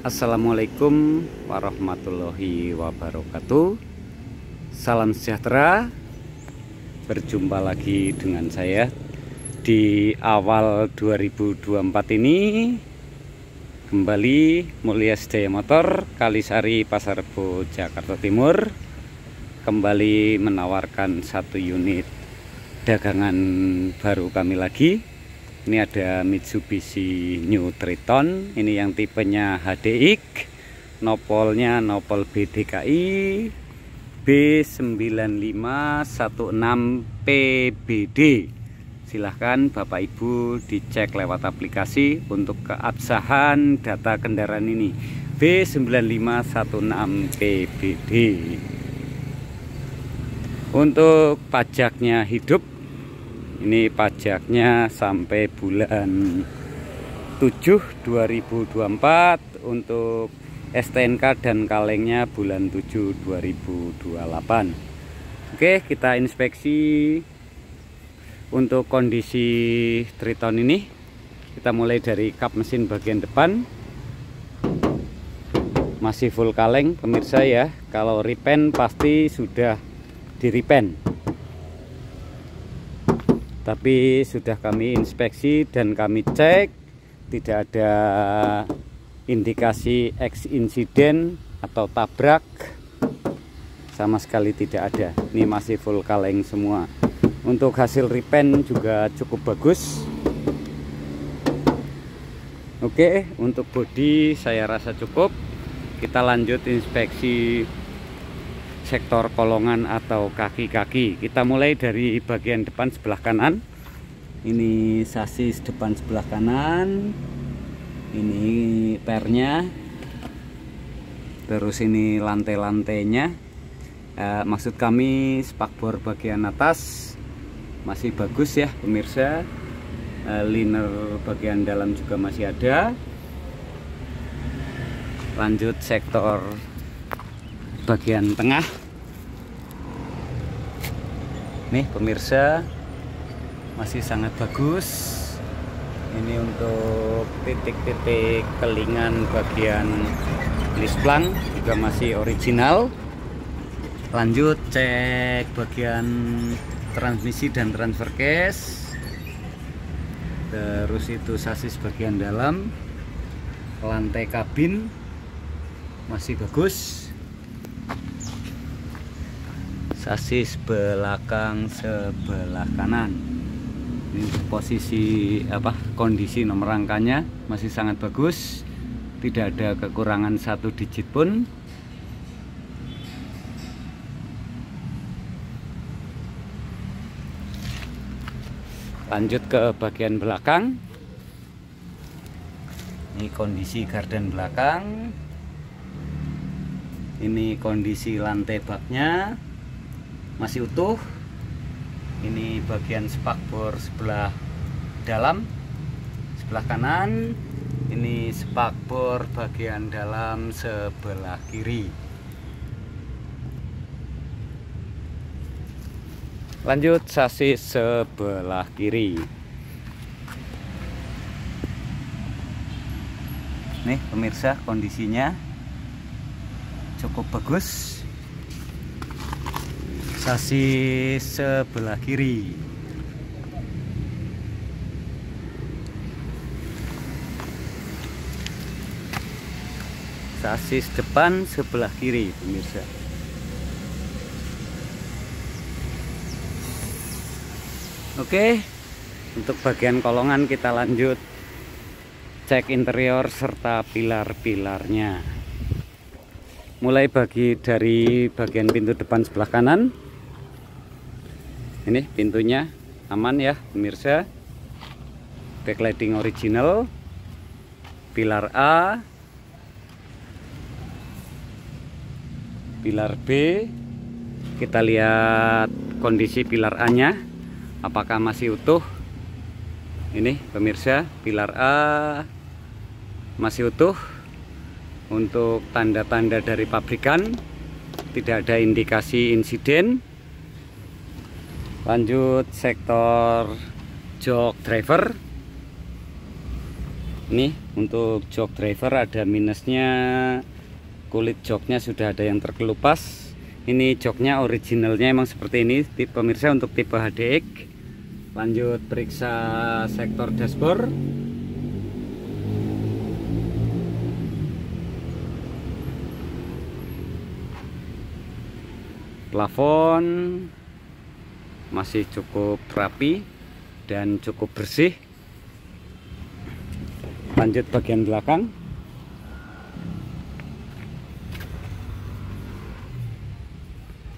Assalamualaikum warahmatullahi wabarakatuh. Salam sejahtera. Berjumpa lagi dengan saya Di awal 2024 ini. Kembali Mulia Sedaya Motor Kalisari Pasar Rebo Jakarta Timur Kembali menawarkan satu unit dagangan baru kami lagi ini ada Mitsubishi New Triton. Ini yang tipenya HDX nopolnya nopol BDKI B9516PBD silahkan Bapak Ibu dicek lewat aplikasi untuk keabsahan data kendaraan ini. B9516PBD untuk pajaknya hidup ini pajaknya sampai bulan 7 2024 untuk STNK dan kalengnya bulan 7 2028 Oke kita inspeksi untuk kondisi Triton ini. Kita mulai dari kap mesin bagian depan. Masih full kaleng pemirsa ya. Kalau repaint pasti sudah di repaint tapi sudah kami inspeksi dan kami cek tidak ada indikasi X insiden atau tabrak sama sekali tidak ada. Ini masih full kaleng semua. Untuk hasil repaint juga cukup bagus. Oke untuk bodi saya rasa cukup. Kita lanjut inspeksi sektor kolongan atau kaki-kaki. Kita mulai dari bagian depan sebelah kanan. Ini sasis depan sebelah kanan. Ini pernya. Terus ini lantai-lantainya. Eh, maksud kami spakbor bagian atas masih bagus ya pemirsa. Eh, liner bagian dalam juga masih ada. Lanjut sektor bagian tengah nih pemirsa masih sangat bagus. Ini untuk titik-titik kelingan bagian lisplang juga masih original. Lanjut cek bagian transmisi dan transfer case. Terus itu sasis bagian dalam. Lantai kabin masih bagus sasis belakang sebelah kanan. Ini posisi apa kondisi nomor rangkanya masih sangat bagus. Tidak ada kekurangan satu digit pun. Lanjut ke bagian belakang. Ini kondisi garden belakang. Ini kondisi lantai baknya masih utuh. Ini bagian spakbor sebelah dalam sebelah kanan. Ini spakbor bagian dalam sebelah kiri. Lanjut sasis sebelah kiri. Nih pemirsa kondisinya cukup bagus sasis sebelah kiri. Sasis depan sebelah kiri pemirsa. Oke untuk bagian kolongan kita lanjut. Cek interior serta pilar-pilarnya. Mulai bagi dari bagian pintu depan sebelah kanan ini pintunya aman ya pemirsa. Backlighting original. Pilar A. Pilar B. Kita lihat kondisi pilar A nya apakah masih utuh? Ini pemirsa pilar A masih utuh. Untuk tanda-tanda dari pabrikan tidak ada indikasi insiden lanjut sektor jok driver. Ini untuk jok driver ada minusnya kulit joknya sudah ada yang terkelupas. Ini joknya originalnya emang seperti ini tipe pemirsa untuk tipe HDX lanjut periksa sektor dashboard. Plafon masih cukup rapi dan cukup bersih. Lanjut bagian belakang.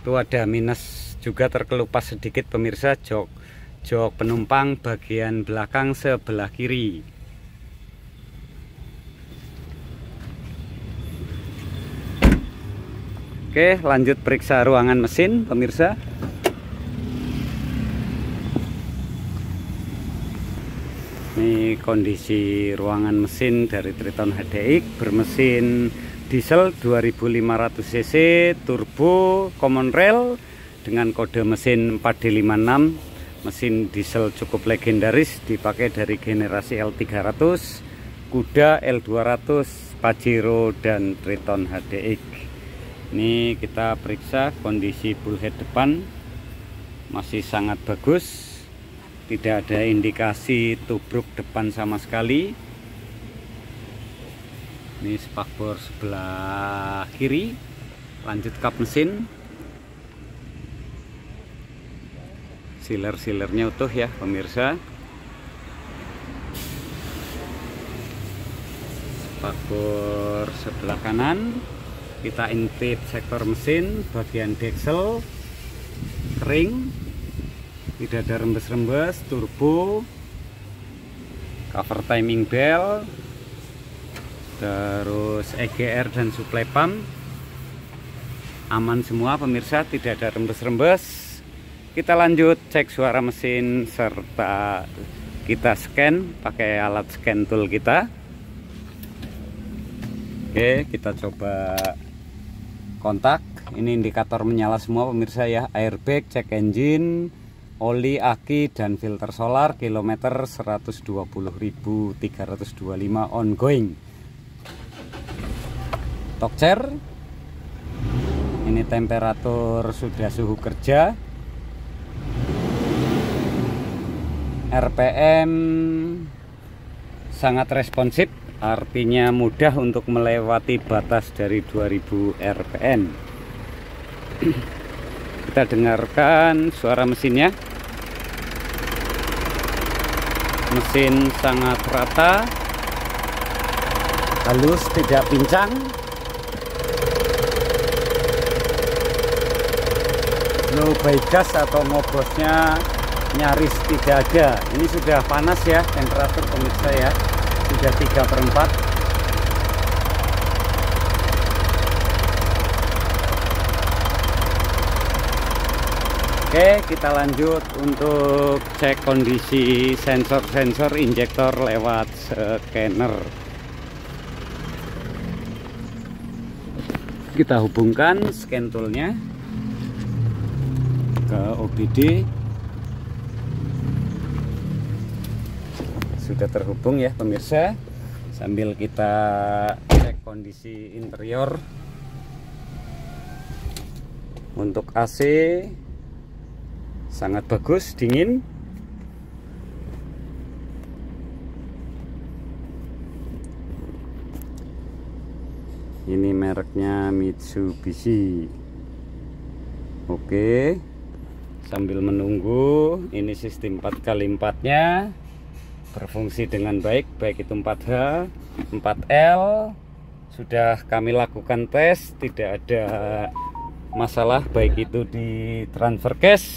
Itu ada minus juga terkelupas sedikit pemirsa. Jok jok penumpang bagian belakang sebelah kiri. Oke lanjut periksa ruangan mesin pemirsa Ini kondisi ruangan mesin dari Triton HDX bermesin diesel 2500 cc turbo common rail dengan kode mesin 4D56 mesin diesel cukup legendaris dipakai dari generasi L300 kuda L200 Pajero dan Triton HDX ini kita periksa kondisi bullhead depan. Masih sangat bagus tidak ada indikasi tubruk depan sama sekali. Ini spakbor sebelah kiri. Lanjut kap mesin. Sealer-sealernya utuh ya pemirsa. Spakbor sebelah kanan. Kita intip sektor mesin bagian deksel kering tidak ada rembes-rembes turbo. Cover timing bell terus EGR dan supply pump. Aman semua pemirsa tidak ada rembes-rembes kita lanjut cek suara mesin serta kita scan pakai alat scan tool kita. Oke kita coba kontak. Ini indikator menyala semua pemirsa ya. Airbag cek engine oli aki dan filter solar kilometer 120.325 ongoing. Chair ini temperatur sudah suhu kerja. RPM sangat responsif artinya mudah untuk melewati batas dari 2000 rpm kita dengarkan suara mesinnya mesin sangat rata. Halus tidak pincang. Low gas atau ngobosnya nyaris tidak ada. Ini sudah panas ya temperatur pemirsa ya. Sudah 3 per 4 Oke kita lanjut untuk cek kondisi sensor-sensor injektor lewat scanner. Kita hubungkan scan toolnya ke OBD sudah terhubung ya pemirsa. Sambil kita cek kondisi interior untuk AC sangat bagus dingin. Ini mereknya Mitsubishi. Oke sambil menunggu ini sistem 4x4 nya berfungsi dengan baik baik itu 4H 4L sudah kami lakukan tes tidak ada masalah baik itu di transfer case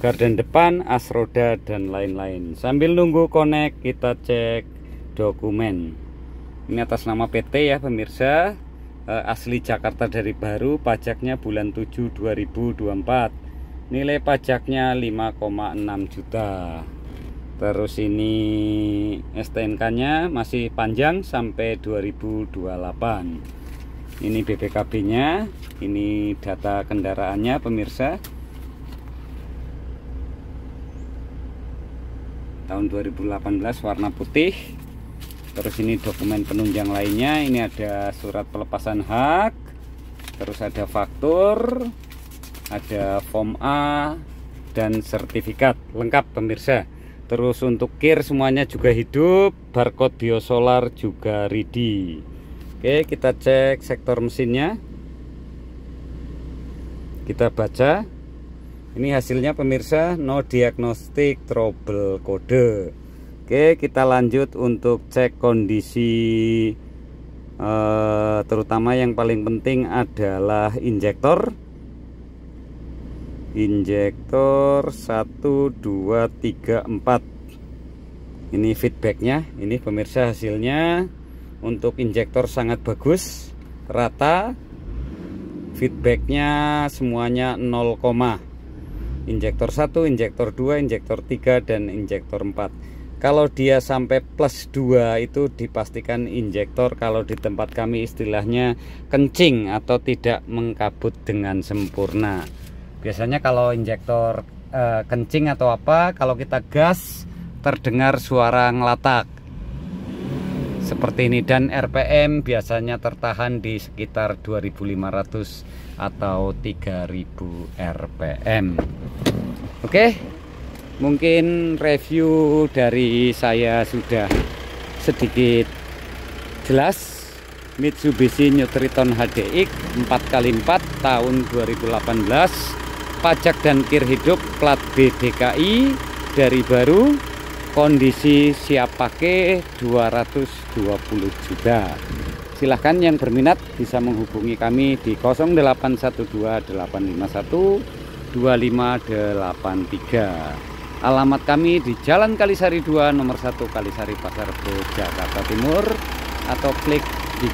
garden depan as roda dan lain-lain. Sambil nunggu connect kita cek dokumen. Ini atas nama PT ya pemirsa. Eh, asli Jakarta dari baru pajaknya bulan 7 2024 nilai pajaknya 5,6 juta. Terus ini STNK nya masih panjang sampai 2028 ini BPKB nya ini data kendaraannya pemirsa tahun 2018 warna putih. Terus ini dokumen penunjang lainnya. Ini ada surat pelepasan hak terus ada faktur ada form A dan sertifikat lengkap pemirsa. Terus untuk kir semuanya juga hidup barcode biosolar juga ready. Oke kita cek sektor mesinnya. Kita baca ini hasilnya pemirsa no diagnostic trouble kode Oke kita lanjut untuk cek kondisi eh, terutama yang paling penting adalah injektor. Injektor 1 2 3 4 ini feedbacknya. Ini pemirsa hasilnya. Untuk injektor sangat bagus rata. Feedbacknya semuanya 0, injektor 1 injektor 2 injektor 3 dan injektor 4 kalau dia sampai plus 2 itu dipastikan injektor. Kalau di tempat kami istilahnya kencing atau tidak mengkabut dengan sempurna. Biasanya kalau injektor e, kencing atau apa kalau kita gas terdengar suara ngelatak seperti ini. Dan RPM biasanya tertahan di sekitar 2500 atau 3000 RPM oke mungkin review dari saya sudah sedikit jelas. Mitsubishi New Triton HDX 4x4 tahun 2018 pajak dan kir hidup plat BDKI dari baru. Kondisi siap pakai 220 juta. Silahkan yang berminat bisa menghubungi kami di 0812 851 2583 Alamat kami di Jalan Kalisari 2 nomor 1 Kalisari Pasar Rebo Jakarta Timur. Atau klik di